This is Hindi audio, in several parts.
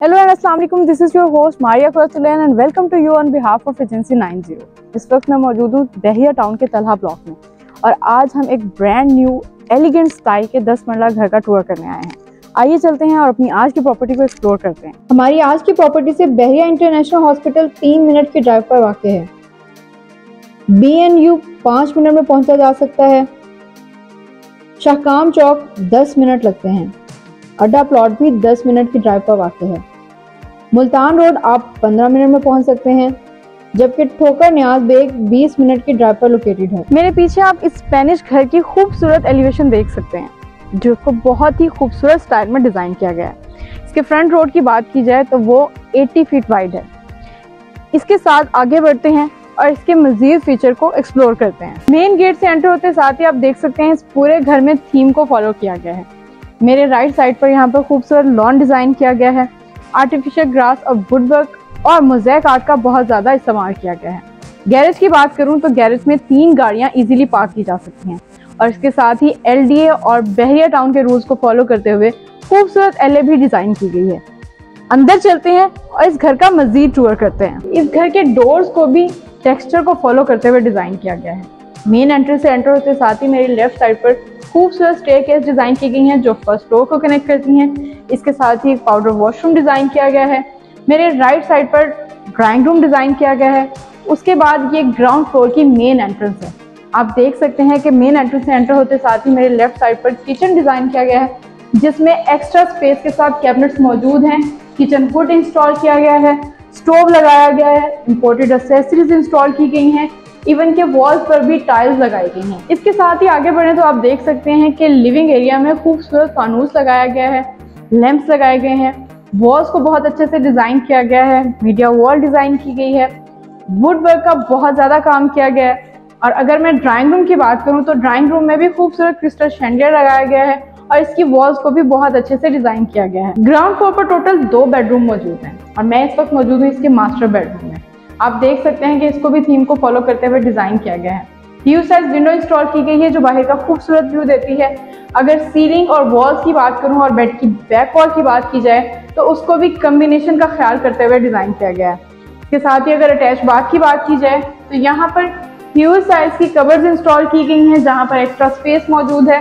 Hello and अस्सलाम वालेकुम this is your host Maria Fartulain and welcome to you on behalf of agency 90 इस वक्त मैं मौजूद हूँ दहिया टाउन के तलहा ब्लॉक में। और आज हम एक ब्रांड न्यू एलिगेंट स्टाइल के 10 मंडला घर का टूर करने आए हैं। आइए चलते हैं और अपनी आज की प्रॉपर्टी को एक्सप्लोर करते हैं। हमारी आज की प्रॉपर्टी से बहरिया इंटरनेशनल हॉस्पिटल तीन मिनट के ड्राइव पर वाक़ है। बी एन यू पाँच मिनट में पहुँचा जा सकता है। शाहकाम चौक दस मिनट लगते हैं। अड्डा प्लॉट भी 10 मिनट की ड्राइव पर वाक़ है। मुल्तान रोड आप 15 मिनट में पहुँच सकते हैं, जबकि ठोकर न्याज बेग 20 मिनट की ड्राइव पर लोकेटेड है। मेरे पीछे आप इस स्पेनिश घर की खूबसूरत एलिवेशन देख सकते हैं, जो को बहुत ही खूबसूरत स्टाइल में डिज़ाइन किया गया है। इसके फ्रंट रोड की बात की जाए तो वो 80 फीट वाइड है। इसके साथ आगे बढ़ते हैं और इसके मजीद फीचर को एक्सप्लोर करते हैं। मेन गेट से एंटर होते साथ ही आप देख सकते हैं इस पूरे घर में थीम को फॉलो किया गया है। मेरे राइट साइड पर यहाँ पर खूबसूरत लॉन डिज़ाइन किया गया है। आर्टिफिशियल ग्रास और वुड वर्क और मोजैक आर्ट का बहुत ज़्यादा इस्तेमाल किया गया है। गैरेज की बात करूँ तो गैरेज में तीन गाड़ियाँ इजीली पार्क की जा सकती हैं। और इसके साथ ही एलडीए और बहरिया टाउन के रूल्स को फॉलो करते हुए खूबसूरत एलए भी डिज़ाइन की गई है। अंदर चलते हैं और इस घर का मजीद टूर करते हैं। इस घर के डोर्स को भी टेक्सचर को फॉलो करते हुए डिज़ाइन किया गया है। मेन एंट्रेंस से एंटर होते साथ ही मेरी लेफ़्ट साइड पर खूबसूरत स्टे केस डिज़ाइन की गई हैं, जो फ़र्स्ट फ्लोर को कनेक्ट करती हैं। इसके साथ ही एक पाउडर वॉशरूम डिज़ाइन किया गया है। मेरे राइट साइड पर ड्राइंग रूम डिज़ाइन किया गया है। उसके बाद ये ग्राउंड फ्लोर की मेन एंट्रेंस है। आप देख सकते हैं कि मेन एंट्रेंस से एंटर होते साथ ही मेरे लेफ़्ट साइड पर किचन डिज़ाइन किया गया है, जिसमें एक्स्ट्रा स्पेस के साथ कैबिनेट्स मौजूद हैं। किचन हुड इंस्टॉल किया गया है। स्टोव लगाया गया है। इम्पोर्टेड एसेसरीज इंस्टॉल की गई हैं। इवन के वॉल्स पर भी टाइल्स लगाई गई हैं। इसके साथ ही आगे बढ़े तो आप देख सकते हैं कि लिविंग एरिया में खूबसूरत फानूस लगाया गया है लैंप्स लगाए गए हैं। वॉल्स को बहुत अच्छे से डिज़ाइन किया गया है मीडिया वॉल डिज़ाइन की गई है। वुड वर्क का बहुत ज़्यादा काम किया गया है। और अगर मैं ड्राइंग रूम की बात करूँ तो ड्राइंग रूम में भी खूबसूरत क्रिस्टल शेंडियर लगाया गया है और इसकी वॉल्स को भी बहुत अच्छे से डिज़ाइन किया गया है। ग्राउंड फ्लोर पर टोटल दो बेडरूम मौजूद हैं और मैं इस वक्त मौजूद हूँ इसके मास्टर बेडरूम में। आप देख सकते हैं कि इसको भी थीम को फॉलो करते हुए डिज़ाइन किया गया है। यू साइज़ विंडो इंस्टॉल की गई है, जो बाहर का खूबसूरत व्यू देती है। अगर सीलिंग और वॉल्स की बात करूँ और बेड की बैक वॉल की बात की जाए तो उसको भी कम्बिनेशन का ख्याल करते हुए डिज़ाइन किया गया है। इसके साथ ही अगर अटैच बाथ की बात की जाए तो यहाँ पर ह्यूज साइज़ की कवर्स इंस्टॉल की गई हैं, जहाँ पर एक्स्ट्रा स्पेस मौजूद है।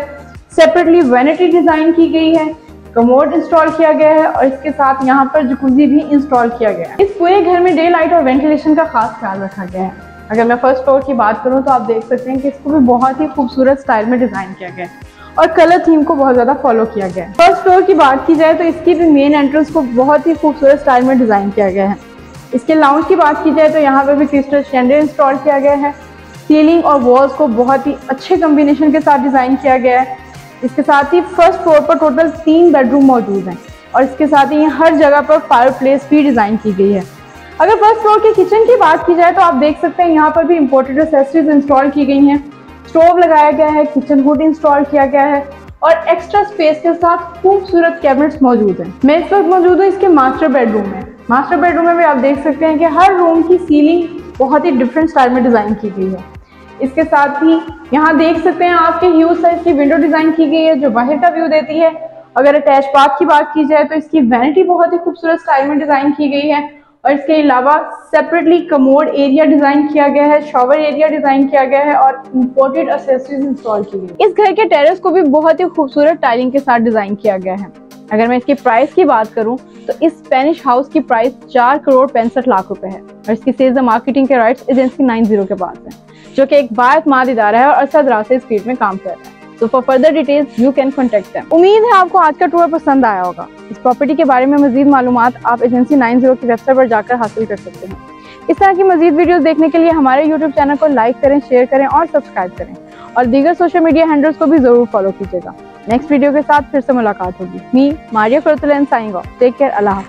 सेपरेटली वेनिटी डिज़ाइन की गई है। कमोड इंस्टॉल किया गया है और इसके साथ यहाँ पर जकूजी भी इंस्टॉल किया गया है। इस पूरे घर में डे लाइट और वेंटिलेशन का खास ख्याल रखा गया है। अगर मैं फ़र्स्ट फ्लोर की बात करूँ तो आप देख सकते हैं कि इसको भी बहुत ही खूबसूरत स्टाइल में डिज़ाइन किया गया है और कलर थीम को बहुत ज़्यादा फॉलो किया गया है। फ़र्स्ट फ्लोर की बात की जाए तो इसकी भी मेन एंट्रेंस को बहुत ही खूबसूरत स्टाइल में डिज़ाइन किया गया है। इसके लाउंज की बात की जाए तो यहाँ पर भी क्रिस्टल स्टैंडर्ड इंस्टॉल किया गया है। सीलिंग और वॉल्स को बहुत ही अच्छे कम्बिनेशन के साथ डिज़ाइन किया गया है। इसके साथ ही फ़र्स्ट फ्लोर पर टोटल तीन बेडरूम मौजूद हैं और इसके साथ ही हर जगह पर फायर प्लेस भी डिज़ाइन की गई है। अगर फ़र्स्ट फ्लोर के किचन की बात की जाए तो आप देख सकते हैं यहाँ पर भी इम्पोर्टेड एसेसरीज इंस्टॉल की गई हैं। स्टोव लगाया गया है किचन हुड इंस्टॉल किया गया है और एक्स्ट्रा स्पेस के साथ खूबसूरत कैबिनेट्स मौजूद हैं। मैं इस वक्त मौजूद हूँ इसके मास्टर बेडरूम में। मास्टर बेडरूम में भी आप देख सकते हैं कि हर रूम की सीलिंग बहुत ही डिफरेंट स्टाइल में डिज़ाइन की गई है। इसके साथ ही यहाँ देख सकते हैं आपके ह्यूज साइज़ की विंडो डिज़ाइन की गई है, जो बाहर का व्यू देती है। अगर अटैच बाथ की बात की जाए तो इसकी वैनिटी बहुत ही खूबसूरत स्टाइल में डिज़ाइन की गई है। और इसके अलावा सेपरेटली कमोड एरिया डिज़ाइन किया गया है शॉवर एरिया डिज़ाइन किया गया है और इम्पोर्टेड असेसरीज इंस्टॉल की गई इस घर के टेरेस को भी बहुत ही खूबसूरत टाइलिंग के साथ डिज़ाइन किया गया है। अगर मैं इसकी प्राइस की बात करूँ तो इस स्पेनिश हाउस की प्राइस चार करोड़ पैंसठ लाख रुपए है। और इसकी सेल्स और मार्केटिंग के राइट्स एजेंसी नाइन ज़ीरो के पास है, जो कि एक बात इदारा है और अरसद रास्ते स्पीड में काम कर रहा है। तो for further details you can contact them उम्मीद है आपको आज का टूर पसंद आया होगा। इस प्रॉपर्टी के बारे में मजीद मालूम आप एजेंसी नाइन ज़ीरो की वेबसाइट पर जाकर हासिल कर सकते हैं। इस तरह की मजीद वीडियोस देखने के लिए हमारे यूट्यूब चैनल को लाइक करें शेयर करें और सब्सक्राइब करें। और दीगर सोशल मीडिया हैंडल्स को भी ज़रूर फॉलो कीजिएगा। नेक्स्ट वीडियो के साथ फिर से मुलाकात होगी। Me, Maria Fartulain saying off. Take care अल्लाह